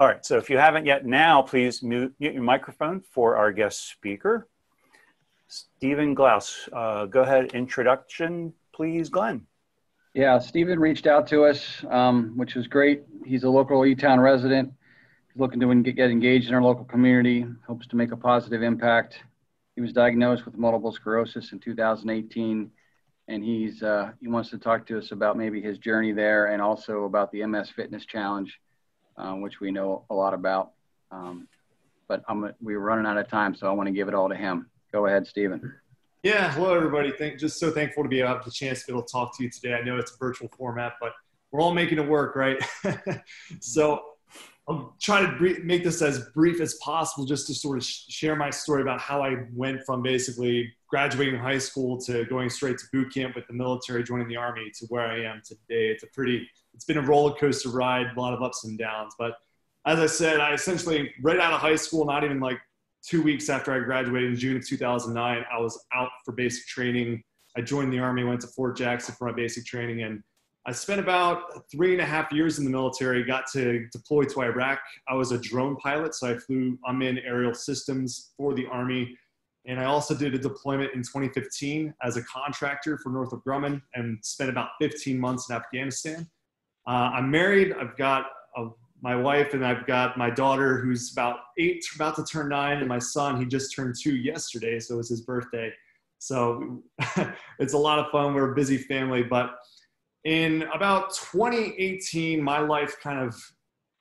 All right, so if you haven't yet now, please mute, mute your microphone for our guest speaker. Stephen Glaus, uh, go ahead, introduction, please, Glenn. Yeah, Stephen reached out to us, um, which was great. He's a local E-Town resident. He's looking to get engaged in our local community, hopes to make a positive impact. He was diagnosed with multiple sclerosis in 2018, and he's uh, he wants to talk to us about maybe his journey there and also about the MS Fitness Challenge, uh, which we know a lot about. Um, but I'm, we're running out of time, so I want to give it all to him. Go ahead, Stephen. Yeah, hello everybody. Thank, just so thankful to be have the chance to be able to talk to you today. I know it's a virtual format, but we're all making it work, right? so I'll try to make this as brief as possible, just to sort of share my story about how I went from basically graduating high school to going straight to boot camp with the military, joining the army, to where I am today. It's a pretty, it's been a roller coaster ride, a lot of ups and downs. But as I said, I essentially right out of high school, not even like two weeks after I graduated in June of 2009, I was out for basic training. I joined the Army, went to Fort Jackson for my basic training, and I spent about three and a half years in the military. Got to deploy to Iraq. I was a drone pilot, so I flew unmanned aerial systems for the Army. And I also did a deployment in 2015 as a contractor for Northrop Grumman and spent about 15 months in Afghanistan. Uh, I'm married. I've got a my wife and I've got my daughter who's about eight, about to turn nine, and my son, he just turned two yesterday, so it was his birthday. So it's a lot of fun. We're a busy family, but in about 2018, my life kind of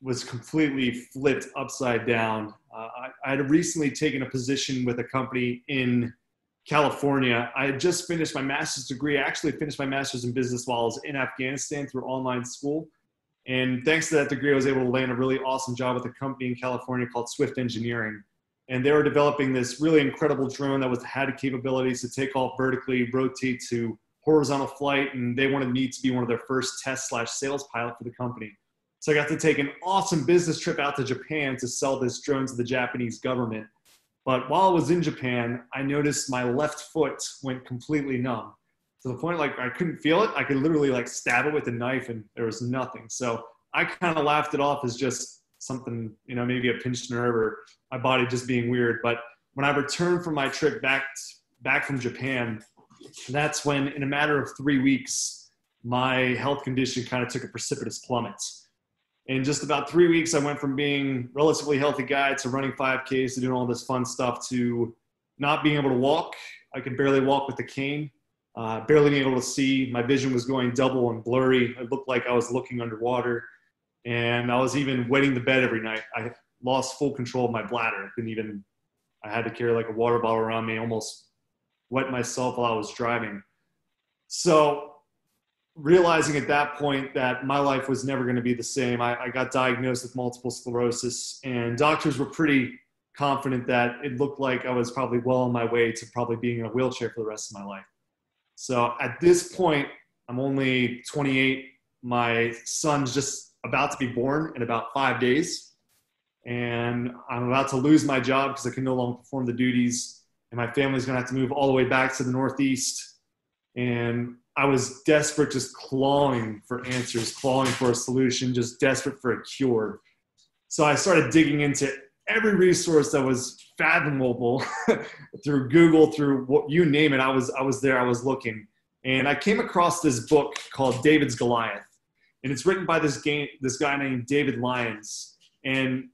was completely flipped upside down. Uh, I, I had recently taken a position with a company in California. I had just finished my master's degree. I actually finished my master's in business while I was in Afghanistan through online school. And thanks to that degree, I was able to land a really awesome job with a company in California called Swift Engineering. And they were developing this really incredible drone that was had capabilities to take off vertically, rotate to horizontal flight, and they wanted me to be one of their first test slash sales pilot for the company. So I got to take an awesome business trip out to Japan to sell this drone to the Japanese government. But while I was in Japan, I noticed my left foot went completely numb to the point like I couldn't feel it. I could literally like stab it with a knife and there was nothing. So I kind of laughed it off as just something, you know, maybe a pinched nerve or my body just being weird. But when I returned from my trip back back from Japan, that's when in a matter of three weeks, my health condition kind of took a precipitous plummet. In just about three weeks, I went from being relatively healthy guy to running 5Ks to doing all this fun stuff to not being able to walk. I could barely walk with the cane uh, barely being able to see. My vision was going double and blurry. It looked like I was looking underwater. And I was even wetting the bed every night. I lost full control of my bladder. I couldn't even, I had to carry like a water bottle around me, almost wet myself while I was driving. So, realizing at that point that my life was never going to be the same, I, I got diagnosed with multiple sclerosis, and doctors were pretty confident that it looked like I was probably well on my way to probably being in a wheelchair for the rest of my life. So at this point, I'm only 28. My son's just about to be born in about five days. And I'm about to lose my job because I can no longer perform the duties. And my family's going to have to move all the way back to the Northeast. And I was desperate, just clawing for answers, clawing for a solution, just desperate for a cure. So I started digging into every resource that was fathomable through Google, through what you name it. I was I was there. I was looking, and I came across this book called David's Goliath, and it's written by this game this guy named David Lyons, and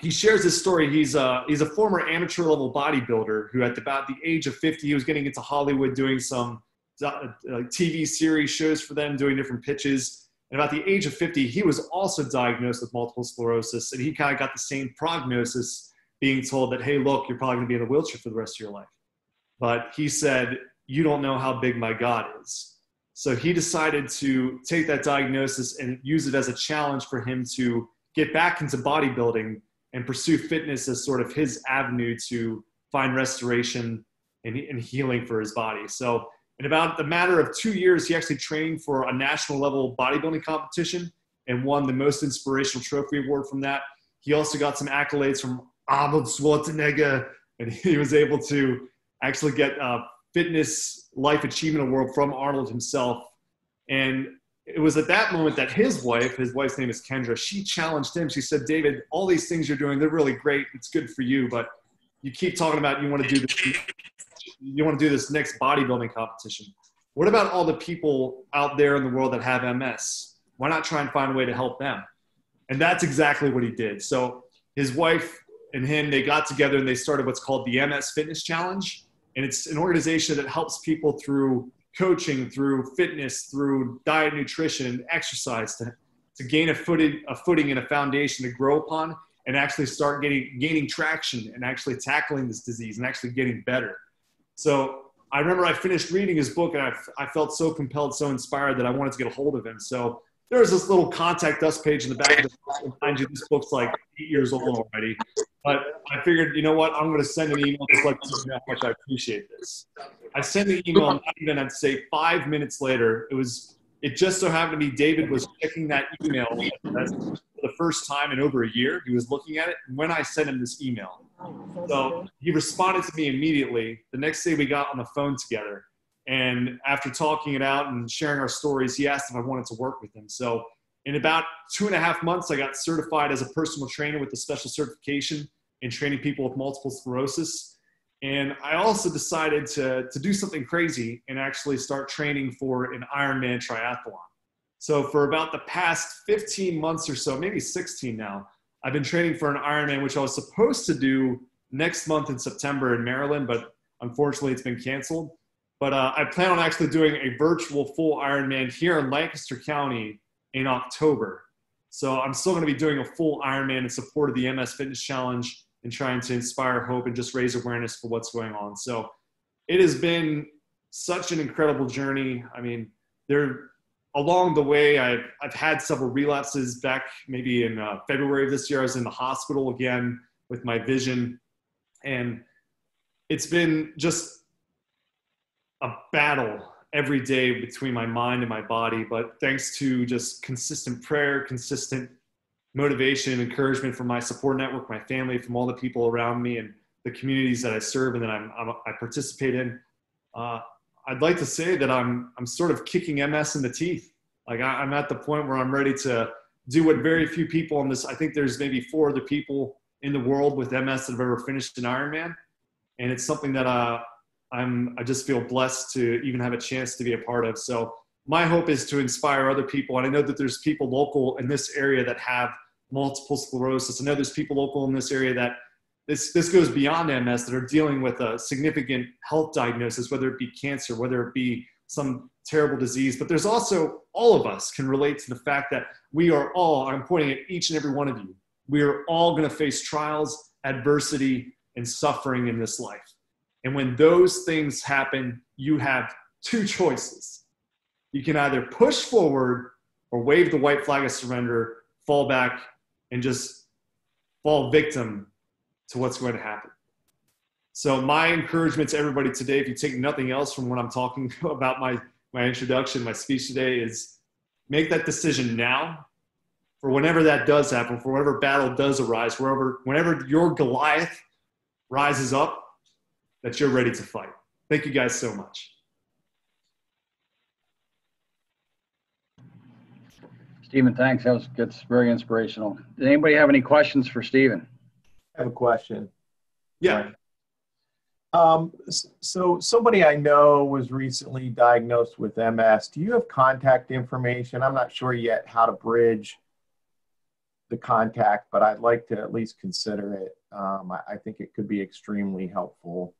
he shares this story. He's a he's a former amateur level bodybuilder who, at about the age of 50, he was getting into Hollywood doing some Uh, TV series shows for them, doing different pitches. And about the age of 50, he was also diagnosed with multiple sclerosis, and he kind of got the same prognosis being told that, hey, look, you're probably going to be in a wheelchair for the rest of your life. But he said, you don't know how big my God is. So he decided to take that diagnosis and use it as a challenge for him to get back into bodybuilding and pursue fitness as sort of his avenue to find restoration and, and healing for his body. So in about the matter of two years, he actually trained for a national level bodybuilding competition and won the most inspirational trophy award from that. He also got some accolades from Arnold Schwarzenegger, and he was able to actually get a fitness life achievement award from Arnold himself. And it was at that moment that his wife, his wife's name is Kendra, she challenged him. She said, David, all these things you're doing, they're really great. It's good for you, but you keep talking about you want to do this, you want to do this next bodybuilding competition. What about all the people out there in the world that have MS? Why not try and find a way to help them? And that's exactly what he did. So his wife and him, they got together and they started what's called the MS Fitness Challenge. And it's an organization that helps people through coaching, through fitness, through diet, nutrition, and exercise to, to gain a footing, a footing and a foundation to grow upon and actually start getting gaining traction and actually tackling this disease and actually getting better. So I remember I finished reading his book and I, I felt so compelled, so inspired that I wanted to get a hold of him. So there was this little contact us page in the back of the book. Mind you, this book's like eight years old already. But I figured, you know what? I'm going to send an email just like know how much I appreciate this. I sent the email, and even I'd say five minutes later, it was. It just so happened to be David was checking that email for the first time in over a year. He was looking at it when I sent him this email. So he responded to me immediately. The next day we got on the phone together. And after talking it out and sharing our stories, he asked if I wanted to work with him. So in about two and a half months, I got certified as a personal trainer with a special certification in training people with multiple sclerosis. And I also decided to, to do something crazy and actually start training for an Ironman triathlon. So for about the past 15 months or so, maybe 16 now, I've been training for an Ironman, which I was supposed to do next month in September in Maryland, but unfortunately it's been canceled. But uh, I plan on actually doing a virtual full Ironman here in Lancaster County in October. So I'm still going to be doing a full Ironman in support of the MS Fitness Challenge and trying to inspire hope and just raise awareness for what's going on. So it has been such an incredible journey. I mean, there along the way, I've, I've had several relapses back maybe in uh, February of this year. I was in the hospital again with my vision. And it's been just a battle every day between my mind and my body. But thanks to just consistent prayer, consistent motivation, encouragement from my support network, my family, from all the people around me, and the communities that I serve and that I'm, I'm i participate in, uh, I'd like to say that I'm I'm sort of kicking MS in the teeth. Like I, I'm at the point where I'm ready to do what very few people on this. I think there's maybe four other people in the world with MS that have ever finished an Ironman, and it's something that uh, I'm I just feel blessed to even have a chance to be a part of. So my hope is to inspire other people, and I know that there's people local in this area that have multiple sclerosis. I know there's people local in this area that this this goes beyond MS that are dealing with a significant health diagnosis, whether it be cancer, whether it be some terrible disease. But there's also all of us can relate to the fact that we are all. I'm pointing at each and every one of you. We are all going to face trials, adversity, and suffering in this life. And when those things happen, you have two choices. You can either push forward or wave the white flag of surrender, fall back, and just fall victim to what's going to happen. So, my encouragement to everybody today, if you take nothing else from what I'm talking about my, my introduction, my speech today, is make that decision now for whenever that does happen, for whatever battle does arise, wherever, whenever your Goliath rises up, that you're ready to fight. Thank you guys so much. Stephen, thanks. That was that's very inspirational. Did anybody have any questions for Stephen? I have a question. Yeah. Um, so somebody I know was recently diagnosed with MS. Do you have contact information? I'm not sure yet how to bridge the contact, but I'd like to at least consider it. Um, I, I think it could be extremely helpful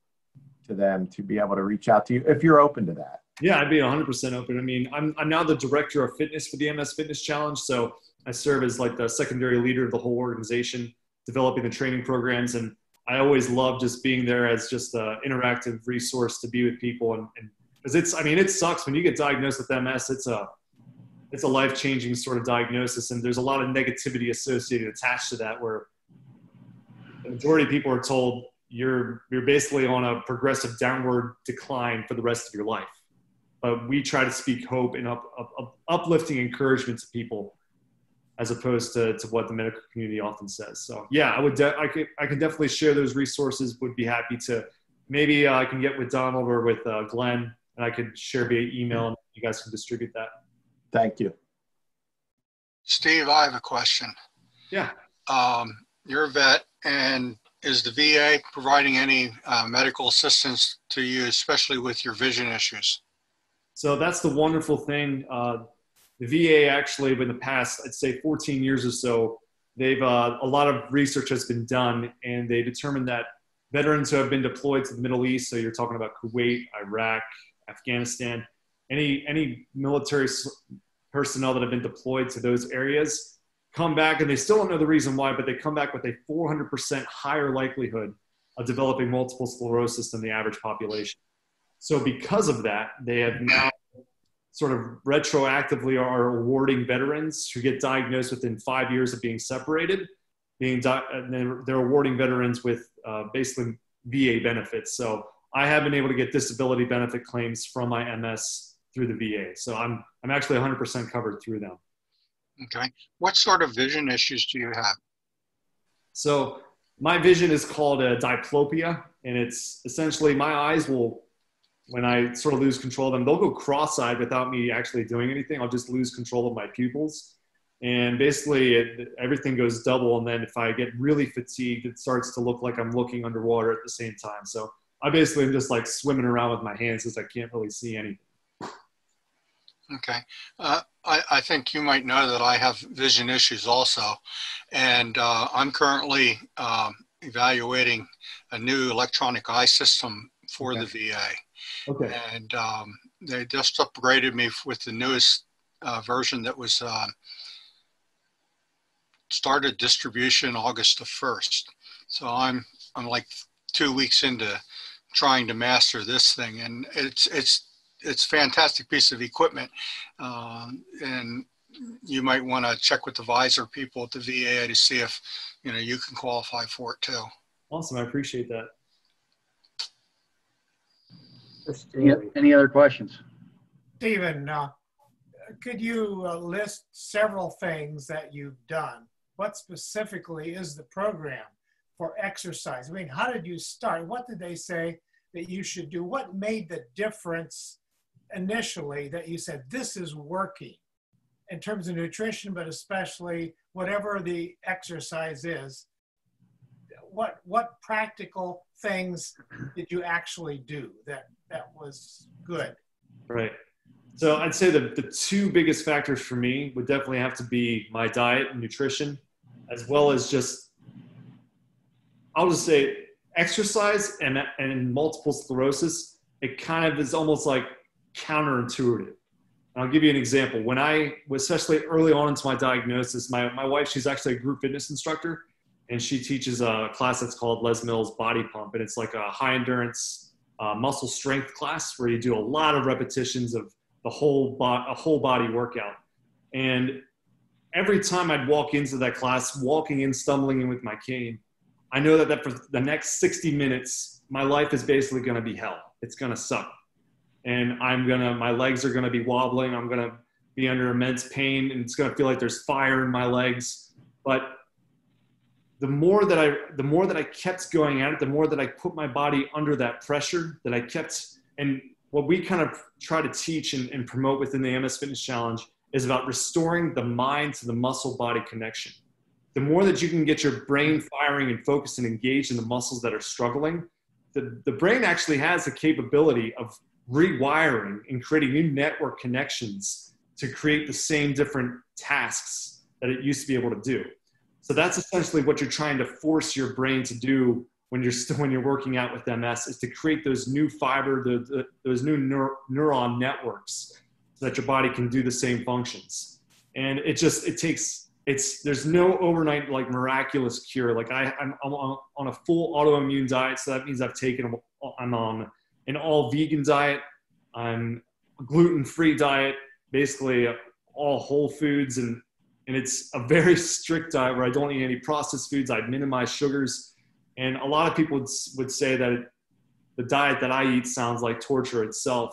to them to be able to reach out to you if you're open to that. Yeah, I'd be 100% open. I mean, I'm, I'm now the director of fitness for the MS Fitness Challenge. So I serve as like the secondary leader of the whole organization, developing the training programs. And I always love just being there as just an interactive resource to be with people. And because it's, I mean, it sucks when you get diagnosed with MS. It's a, it's a life changing sort of diagnosis. And there's a lot of negativity associated attached to that where the majority of people are told you're, you're basically on a progressive downward decline for the rest of your life but we try to speak hope and up, up, up, uplifting encouragement to people as opposed to, to what the medical community often says. So yeah, I would, de- I could, I can definitely share those resources. Would be happy to, maybe uh, I can get with Donald or with uh, Glenn and I could share via email and you guys can distribute that. Thank you. Steve, I have a question. Yeah. Um, you're a vet, and is the VA providing any uh, medical assistance to you, especially with your vision issues? So that's the wonderful thing. The VA actually, in the past, I'd say 14 years or so, they've uh, a lot of research has been done, and they determined that veterans who have been deployed to the Middle East, so you're talking about Kuwait, Iraq, Afghanistan, any any military personnel that have been deployed to those areas come back and they still don't know the reason why, but they come back with a 400% higher likelihood of developing multiple sclerosis than the average population. So because of that, they have now sort of retroactively are awarding veterans who get diagnosed within five years of being separated, being di- then they're awarding veterans with uh, basically VA benefits. So I have been able to get disability benefit claims from my MS through the VA. So I'm I'm actually 100% covered through them. Okay. What sort of vision issues do you have? So my vision is called a diplopia, and it's essentially my eyes will, when I sort of lose control of them, they'll go cross-eyed without me actually doing anything. I'll just lose control of my pupils, and basically it, everything goes double. And then if I get really fatigued, it starts to look like I'm looking underwater at the same time. So I basically am just like swimming around with my hands because I can't really see anything. Okay. Uh, I, I, think you might know that I have vision issues also. And uh, I'm currently um, evaluating a new electronic eye system for okay. the VA. Okay. And um, they just upgraded me with the newest uh, version that was uh, started distribution August the 1st. So I'm, I'm like two weeks into trying to master this thing. And it's, it's, it's fantastic piece of equipment, um, and you might want to check with the visor people at the VA to see if you know you can qualify for it too. Awesome, I appreciate that. Any, any other questions? Stephen, uh, could you uh, list several things that you've done? What specifically is the program for exercise? I mean, how did you start? What did they say that you should do? What made the difference initially that you said this is working in terms of nutrition, but especially whatever the exercise is? What what practical things did you actually do that that was good? Right. So I'd say the, the two biggest factors for me would definitely have to be my diet and nutrition, as well as just I'll just say exercise and and multiple sclerosis. It kind of is almost like counterintuitive. I'll give you an example. When I, was, especially early on into my diagnosis, my, my wife, she's actually a group fitness instructor, and she teaches a class that's called Les Mills Body Pump. And it's like a high endurance uh, muscle strength class where you do a lot of repetitions of the whole, bo- a whole body workout. And every time I'd walk into that class, walking in, stumbling in with my cane, I know that, that for the next 60 minutes, my life is basically going to be hell. It's going to suck and I'm gonna, my legs are gonna be wobbling. I'm gonna be under immense pain and it's gonna feel like there's fire in my legs. But the more that I, the more that I kept going at it, the more that I put my body under that pressure that I kept, and what we kind of try to teach and, and promote within the MS Fitness Challenge is about restoring the mind to the muscle body connection. The more that you can get your brain firing and focused and engaged in the muscles that are struggling, the, the brain actually has the capability of rewiring and creating new network connections to create the same different tasks that it used to be able to do. So that's essentially what you're trying to force your brain to do when you're still when you're working out with MS is to create those new fiber, the, the, those new neur- neuron networks, so that your body can do the same functions. And it just it takes it's there's no overnight like miraculous cure. Like I I'm, I'm on a full autoimmune diet, so that means I've taken I'm on an all vegan diet. I'm gluten free diet, basically uh, all whole foods, and and it's a very strict diet where I don't eat any processed foods. I minimize sugars, and a lot of people would, would say that it, the diet that I eat sounds like torture itself.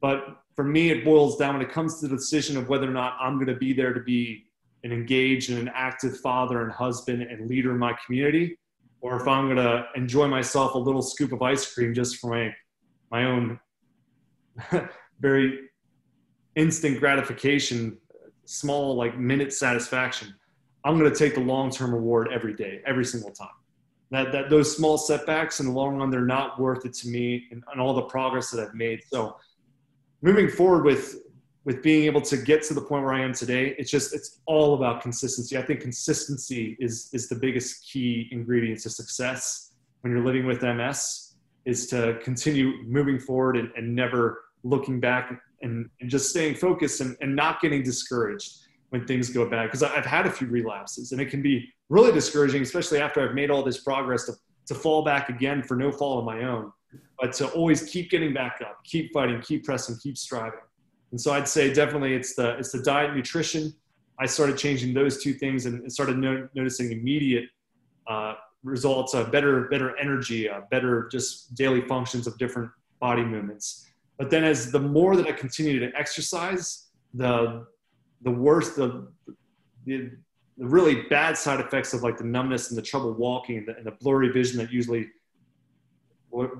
But for me, it boils down when it comes to the decision of whether or not I'm going to be there to be an engaged and an active father and husband and leader in my community, or if I'm going to enjoy myself a little scoop of ice cream just for my my own very instant gratification, small like minute satisfaction. I'm going to take the long term reward every day, every single time. That, that those small setbacks in the long run, they're not worth it to me and, and all the progress that I've made. So moving forward with with being able to get to the point where I am today, it's just it's all about consistency. I think consistency is is the biggest key ingredient to success when you're living with MS is to continue moving forward and, and never looking back and, and just staying focused and, and not getting discouraged when things go bad. Because I've had a few relapses and it can be really discouraging, especially after I've made all this progress to, to fall back again for no fault of my own. But to always keep getting back up, keep fighting, keep pressing, keep striving. And so I'd say definitely it's the it's the diet, nutrition. I started changing those two things and started no, noticing immediate uh, results of better better energy, uh, better just daily functions of different body movements. But then as the more that I continue to exercise, the the worse the the, the really bad side effects of like the numbness and the trouble walking and the, and the blurry vision that usually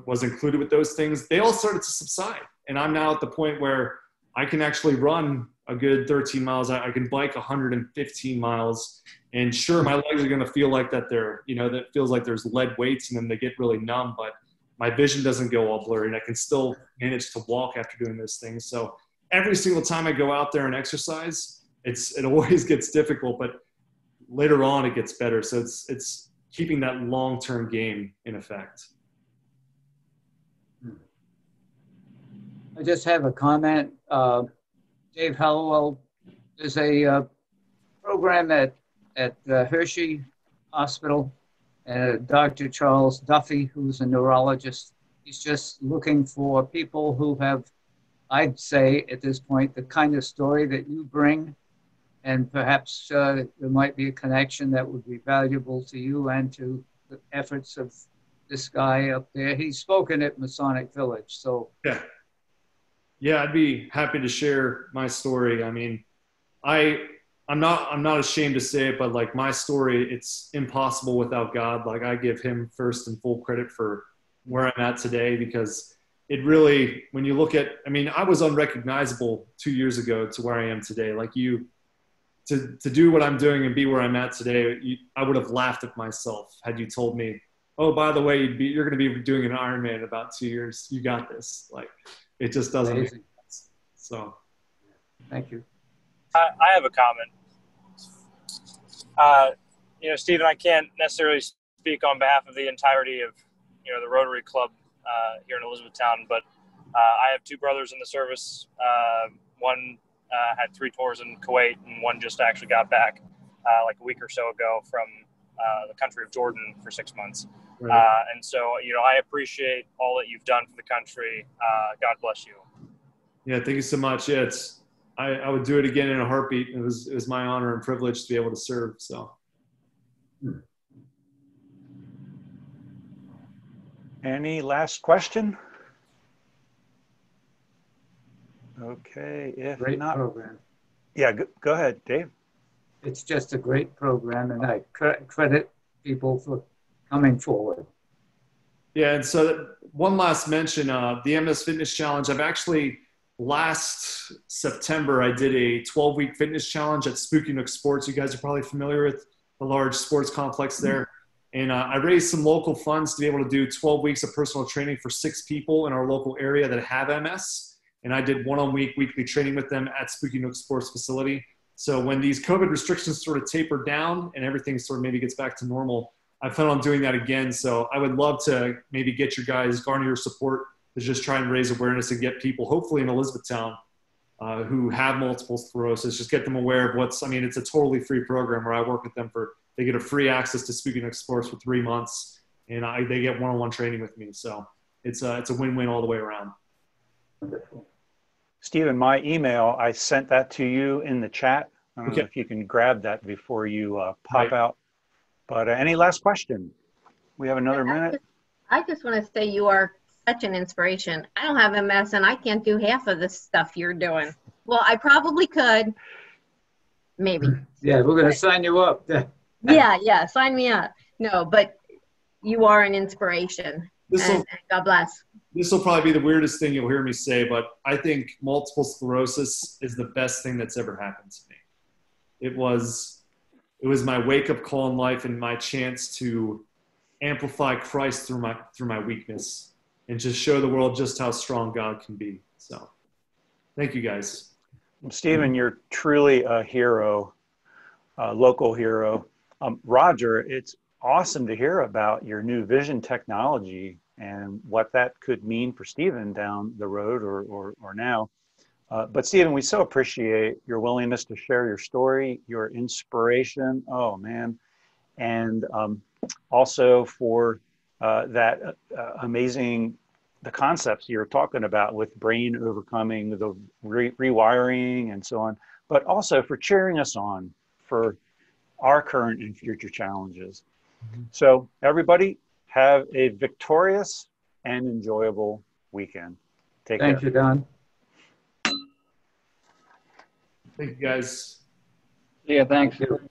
was included with those things, they all started to subside. And I'm now at the point where I can actually run a good 13 miles. I, I can bike 115 miles. And sure, my legs are going to feel like that they're, you know, that feels like there's lead weights and then they get really numb, but my vision doesn't go all blurry and I can still manage to walk after doing those things. So every single time I go out there and exercise, it's, it always gets difficult, but later on it gets better. So it's, it's keeping that long-term game in effect. I just have a comment. Uh, Dave Hallowell is a uh, program at, at uh, Hershey Hospital, and Dr. Charles Duffy, who's a neurologist. He's just looking for people who have, I'd say at this point, the kind of story that you bring. And perhaps uh, there might be a connection that would be valuable to you and to the efforts of this guy up there. He's spoken at Masonic Village, so yeah yeah, I'd be happy to share my story. I mean, I I'm not I'm not ashamed to say it, but like my story, it's impossible without God. Like I give Him first and full credit for where I'm at today because it really, when you look at, I mean, I was unrecognizable two years ago to where I am today. Like you, to to do what I'm doing and be where I'm at today, you, I would have laughed at myself had you told me, oh, by the way, you'd be, you're going to be doing an Ironman in about two years. You got this. Like it just doesn't Amazing. make sense. So, thank you. I, I have a comment. Uh, you know, Stephen, I can't necessarily speak on behalf of the entirety of you know the Rotary Club uh, here in Elizabethtown, but uh, I have two brothers in the service. Uh, one uh, had three tours in Kuwait, and one just actually got back uh, like a week or so ago from the country of Jordan for six months. Right. Uh, and so, you know, I appreciate all that you've done for the country. Uh, God bless you. Yeah, thank you so much. Yeah, it's I, I would do it again in a heartbeat. It was it was my honor and privilege to be able to serve. So. Any last question? Okay, if great not, program. Yeah, go, go ahead, Dave. It's just a great program, and I credit people for coming forward. Yeah, and so one last mention, uh, the MS Fitness Challenge. I've actually last September I did a 12 week fitness challenge at Spooky Nook Sports. You guys are probably familiar with the large sports complex there. And uh, I raised some local funds to be able to do 12 weeks of personal training for six people in our local area that have MS. And I did one on week weekly training with them at Spooky Nook Sports facility. So when these COVID restrictions sort of taper down and everything sort of maybe gets back to normal, I plan on doing that again. So I would love to maybe get your guys, garner your support to just try and raise awareness and get people, hopefully in Elizabethtown, uh, who have multiple sclerosis, just get them aware of what's, I mean, it's a totally free program where I work with them for, they get a free access to Spooky Nook Sports for three months and I, they get one-on-one training with me. So it's a, it's a win-win all the way around. Wonderful. Stephen, my email, I sent that to you in the chat. I don't okay. know if you can grab that before you uh, pop right. out. But uh, any last question? We have another minute. I just want to say you are such an inspiration. I don't have MS and I can't do half of the stuff you're doing. Well, I probably could. Maybe. Yeah, we're going to sign you up. yeah, yeah, sign me up. No, but you are an inspiration. And, and God bless. this will probably be the weirdest thing you'll hear me say, but I think multiple sclerosis is the best thing that's ever happened to me. It was, it was my wake up call in life and my chance to amplify Christ through my through my weakness and just show the world just how strong God can be. So, thank you guys. Stephen, you're truly a hero, a local hero. Um, Roger, it's awesome to hear about your new vision technology and what that could mean for Stephen down the road or, or, or now. Uh, but Stephen, we so appreciate your willingness to share your story, your inspiration. Oh man, and um, also for uh, that uh, amazing the concepts you're talking about with brain overcoming the re- rewiring and so on, but also for cheering us on for our current and future challenges. Mm-hmm. So, everybody, have a victorious and enjoyable weekend. Take Thank care. you, Don. Thank you, guys. Yeah, thanks. Thank